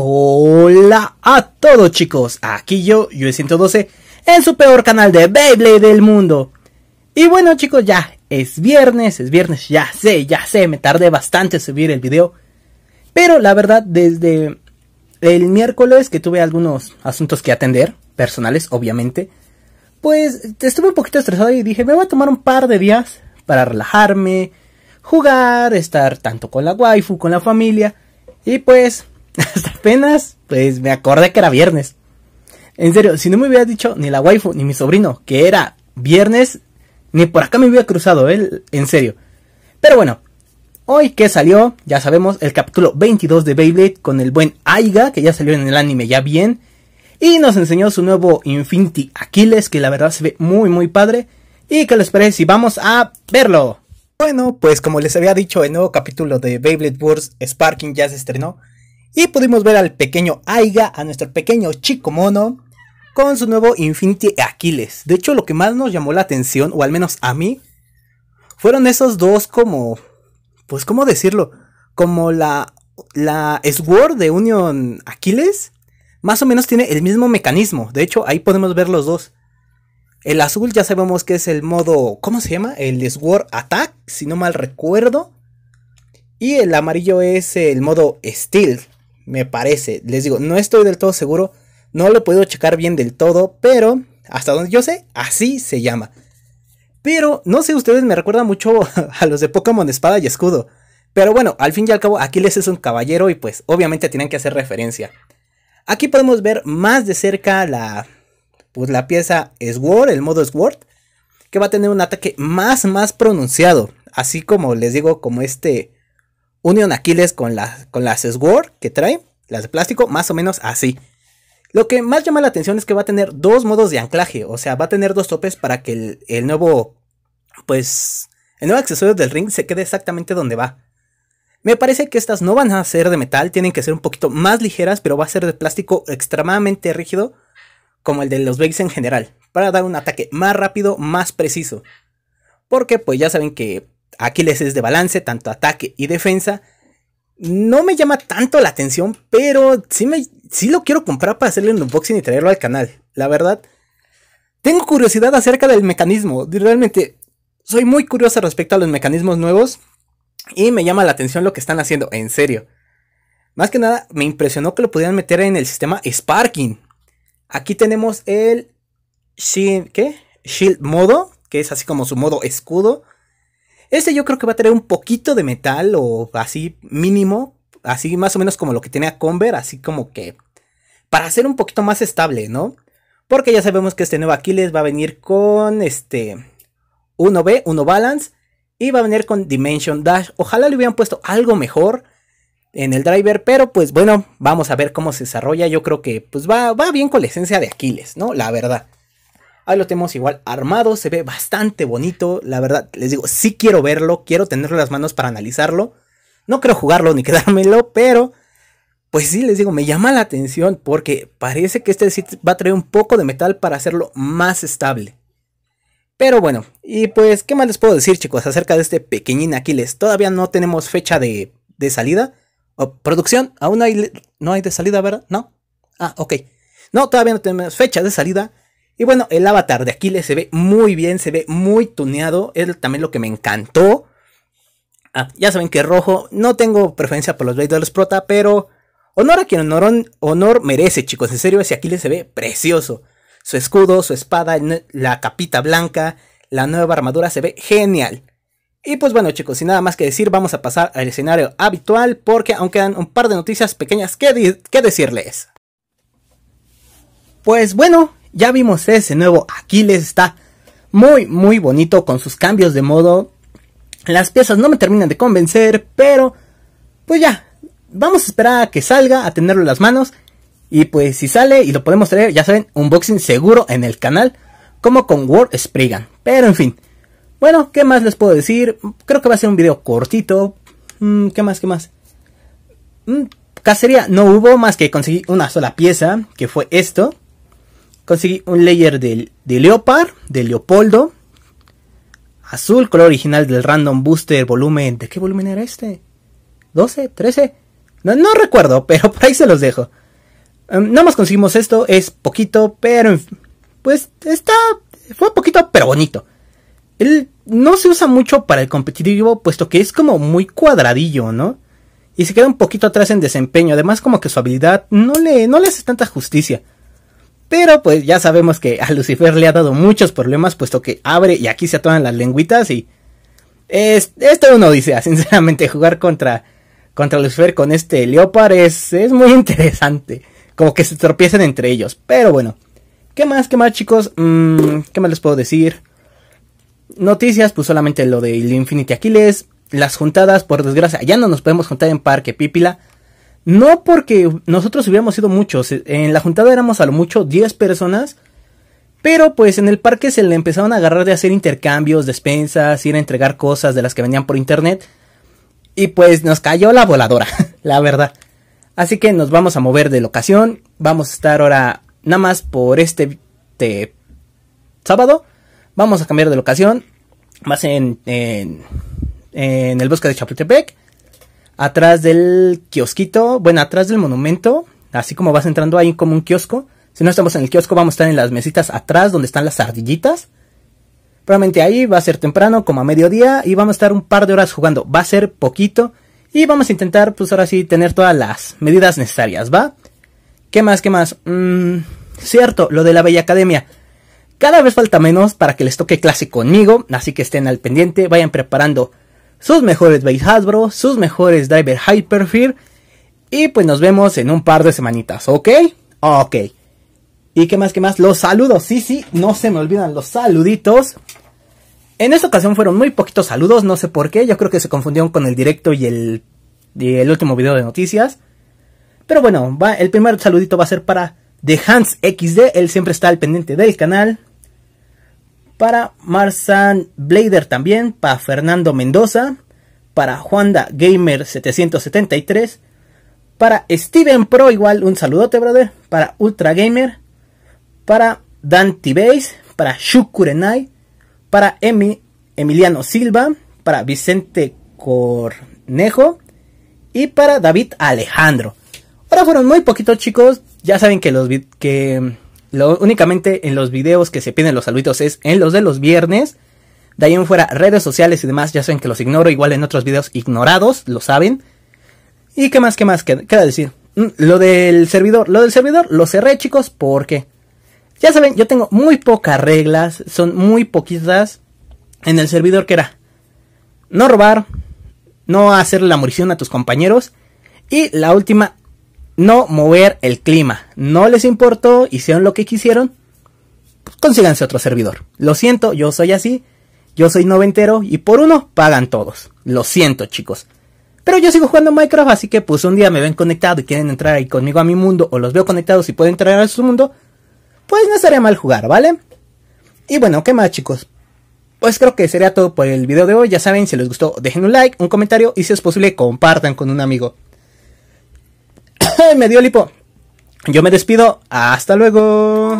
Hola a todos chicos, aquí yo, yo 112 en su peor canal de Beyblade del mundo. Y bueno chicos, ya es viernes, es viernes, ya sé, ya sé, me tardé bastante en subir el video. Pero la verdad, desde el miércoles que tuve algunos asuntos que atender, personales obviamente, pues estuve un poquito estresado y dije, me voy a tomar un par de días para relajarme, jugar, estar tanto con la waifu, con la familia. Y pues hasta apenas, pues me acordé que era viernes. En serio, si no me hubiera dicho ni la waifu ni mi sobrino que era viernes, ni por acá me hubiera cruzado, ¿eh? En serio. Pero bueno, hoy que salió, ya sabemos, el capítulo 22 de Beyblade con el buen Aiga, que ya salió en el anime ya bien. Y nos enseñó su nuevo Infinity Aquiles, que la verdad se ve muy muy padre. Y que les parece si vamos a verlo. Bueno, pues como les había dicho, el nuevo capítulo de Beyblade Wars Sparking ya se estrenó. Y pudimos ver al pequeño Aiga, a nuestro pequeño chico mono, con su nuevo Infinity Aquiles. De hecho, lo que más nos llamó la atención, o al menos a mí, fueron esos dos como... Pues, ¿cómo decirlo? Como la, la Sword de Union Aquiles. Más o menos tiene el mismo mecanismo. De hecho, ahí podemos ver los dos. El azul ya sabemos que es el modo... ¿Cómo se llama? El Sword Attack, si no mal recuerdo. Y el amarillo es el modo Steel me parece. Les digo, no estoy del todo seguro, no lo he podido checar bien del todo, pero hasta donde yo sé, así se llama. Pero no sé, ustedes me recuerdan mucho a los de Pokémon Espada y Escudo. Pero bueno, al fin y al cabo, Aquiles es un caballero y pues obviamente tienen que hacer referencia. Aquí podemos ver más de cerca la, pues, la pieza Sword, el modo Sword, que va a tener un ataque más, más pronunciado. Así como les digo, como este Union Aquiles con, con las Sword que trae, las de plástico, más o menos así. Lo que más llama la atención es que va a tener dos modos de anclaje, o sea, va a tener dos topes para que el, nuevo, pues, el nuevo accesorio del ring se quede exactamente donde va. Me parece que estas no van a ser de metal, tienen que ser un poquito más ligeras, pero va a ser de plástico extremadamente rígido, como el de los bags en general, para dar un ataque más rápido, más preciso. Porque pues ya saben que Aquiles es de balance, tanto ataque y defensa. No me llama tanto la atención, pero sí, me, sí lo quiero comprar para hacerle un unboxing y traerlo al canal. La verdad, tengo curiosidad acerca del mecanismo. Realmente, soy muy curioso respecto a los mecanismos nuevos. Y me llama la atención lo que están haciendo, en serio. Más que nada, me impresionó que lo pudieran meter en el sistema Sparking. Aquí tenemos el Shield, ¿qué? Shield modo, que es así como su modo escudo. Este yo creo que va a tener un poquito de metal o así mínimo, así más o menos como lo que tenía Conver, así como que para ser un poquito más estable, ¿no? Porque ya sabemos que este nuevo Aquiles va a venir con este 1B, 1 Balance y va a venir con Dimension Dash. Ojalá le hubieran puesto algo mejor en el driver, pero pues bueno, vamos a ver cómo se desarrolla. Yo creo que pues va, va bien con la esencia de Aquiles, ¿no? La verdad. Ahí lo tenemos igual armado, se ve bastante bonito. La verdad, les digo, sí quiero verlo, quiero tenerlo en las manos para analizarlo. No quiero jugarlo ni quedármelo, pero pues sí, les digo, me llama la atención porque parece que este va a traer un poco de metal para hacerlo más estable. Pero bueno, y pues, ¿qué más les puedo decir, chicos, acerca de este pequeñín Aquiles? Todavía no tenemos fecha de, salida. O producción, aún hay, no hay de salida, ¿verdad? ¿No? Ah, ok. No, todavía no tenemos fecha de salida. Y bueno, el avatar de Aquiles se ve muy bien, se ve muy tuneado. Es también lo que me encantó. Ah, ya saben que rojo, no tengo preferencia por los Blade Prota, pero honor a quien honor, honor merece, chicos. En serio, ese Aquiles se ve precioso. Su escudo, su espada, la capita blanca, la nueva armadura se ve genial. Y pues bueno chicos, sin nada más que decir, vamos a pasar al escenario habitual porque aún quedan un par de noticias pequeñas que, que decirles. Pues bueno, ya vimos ese nuevo Aquiles, está muy muy bonito con sus cambios de modo. Las piezas no me terminan de convencer, pero pues ya, vamos a esperar a que salga, a tenerlo en las manos. Y pues si sale y lo podemos traer, ya saben, unboxing seguro en el canal, como con World Spriggan. Pero en fin, bueno, ¿qué más les puedo decir? Creo que va a ser un video cortito. Mm, ¿Qué más? ¿Qué más? Mm, cacería no hubo más que conseguir una sola pieza, que fue esto. Conseguí un layer de, Leopard, de Leopoldo. Azul, color original del Random Booster volumen. ¿De qué volumen era este? ¿12? ¿13? No, no recuerdo, pero por ahí se los dejo. Um, nada más conseguimos esto, es poquito, pero pues está, fue poquito, pero bonito. Él no se usa mucho para el competitivo, puesto que es como muy cuadradillo, ¿no? Y se queda un poquito atrás en desempeño, además como que su habilidad no le, no le hace tanta justicia. Pero pues ya sabemos que a Lucifer le ha dado muchos problemas, puesto que abre y aquí se atoran las lengüitas y... Es, esto uno dice, sinceramente, jugar contra, contra Lucifer con este Leopard es, es muy interesante. Como que se tropiezan entre ellos. Pero bueno. ¿Qué más? ¿Qué más chicos? Mm, ¿Qué más les puedo decir? Noticias, pues solamente lo del Infinity Aquiles. Las juntadas, por desgracia, ya no nos podemos juntar en Parque Pípila. No porque nosotros hubiéramos sido muchos. En la juntada éramos a lo mucho 10 personas. Pero pues en el parque se le empezaron a agarrar de hacer intercambios, despensas, ir a entregar cosas de las que venían por internet. Y pues nos cayó la voladora, la verdad. Así que nos vamos a mover de locación. Vamos a estar ahora nada más por este, este sábado. Vamos a cambiar de locación. Más en, en, en el bosque de Chapultepec atrás del kiosquito, bueno, atrás del monumento, así como vas entrando ahí como un kiosco. Si no estamos en el kiosco, vamos a estar en las mesitas atrás donde están las ardillitas. Probablemente ahí va a ser temprano, como a mediodía, y vamos a estar un par de horas jugando. Va a ser poquito. Y vamos a intentar, pues ahora sí, tener todas las medidas necesarias, ¿va? ¿Qué más? ¿Qué más? Mm, cierto, lo de la Bella Academia. Cada vez falta menos para que les toque clase conmigo, así que estén al pendiente, vayan preparando sus mejores base Hasbro, sus mejores driver Hyperfear. Y pues nos vemos en un par de semanitas, ¿ok? Ok. ¿Y qué más, qué más? Los saludos, sí, sí, no se me olvidan los saluditos. En esta ocasión fueron muy poquitos saludos, no sé por qué, yo creo que se confundieron con el directo y el, el último video de noticias. Pero bueno, el primer saludito va a ser para The Hans XD, él siempre está al pendiente del canal para Marsan Blader también, para Fernando Mendoza, para Juanda Gamer 773, para Steven Pro igual un saludote brother, para Ultra Gamer, para Dante Base, para Shukurenai, para Emi, Emiliano Silva, para Vicente Cornejo y para David Alejandro. Ahora fueron muy poquitos chicos, ya saben que los que lo, únicamente en los videos que se piden los saluditos es en los de los viernes. De ahí en fuera, redes sociales y demás, ya saben que los ignoro, igual en otros videos ignorados, lo saben. ¿Y qué más, qué más queda decir? Mm, lo del servidor, lo del servidor lo cerré chicos porque... Ya saben, yo tengo muy pocas reglas, son muy poquitas en el servidor que era no robar, no hacer la morición a tus compañeros y la última, no mover el clima. No les importó, hicieron lo que quisieron, pues consíganse otro servidor. Lo siento, yo soy así, yo soy noventero y por uno pagan todos. Lo siento, chicos. Pero yo sigo jugando Minecraft, así que pues un día me ven conectado y quieren entrar ahí conmigo a mi mundo, o los veo conectados y pueden entrar a su mundo, pues no estaría mal jugar, ¿vale? Y bueno, ¿qué más, chicos? Pues creo que sería todo por el video de hoy. Ya saben, si les gustó, dejen un like, un comentario y si es posible, compartan con un amigo. me dio lipo. Yo me despido. Hasta luego.